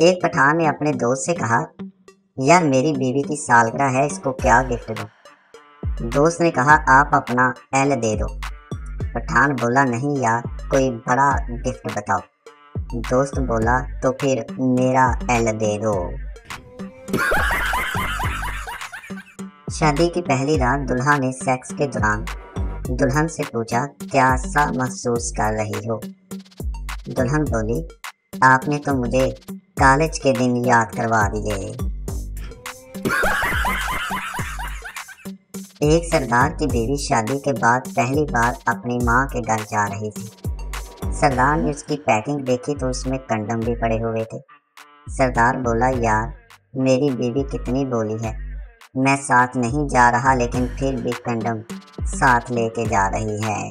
एक पठान ने अपने दोस्त से कहा, यार, मेरी बीवी की सालगिरह है, इसको क्या गिफ्ट दो? दोस्त ने कहा, आप अपना एल दे दो। पठान बोला, नहीं यार, कोई बड़ा गिफ्ट बताओ। दोस्त बोला तो फिर मेरा एल दे दो। शादी की पहली रात दुल्हा ने सेक्स के दौरान दुल्हन से पूछा, क्या सा महसूस कर रही हो? दुल्हन बोली, आपने तो मुझे कॉलेज के दिन याद करवा दिए। एक सरदार की बीवी शादी के बाद पहली बार अपनी माँ के घर जा रही थी। सरदार ने उसकी पैकिंग देखी तो उसमें कंडम भी पड़े हुए थे। सरदार बोला, यार, मेरी बीवी कितनी बोली है। मैं साथ नहीं जा रहा लेकिन फिर भी कंडम साथ लेके जा रही है।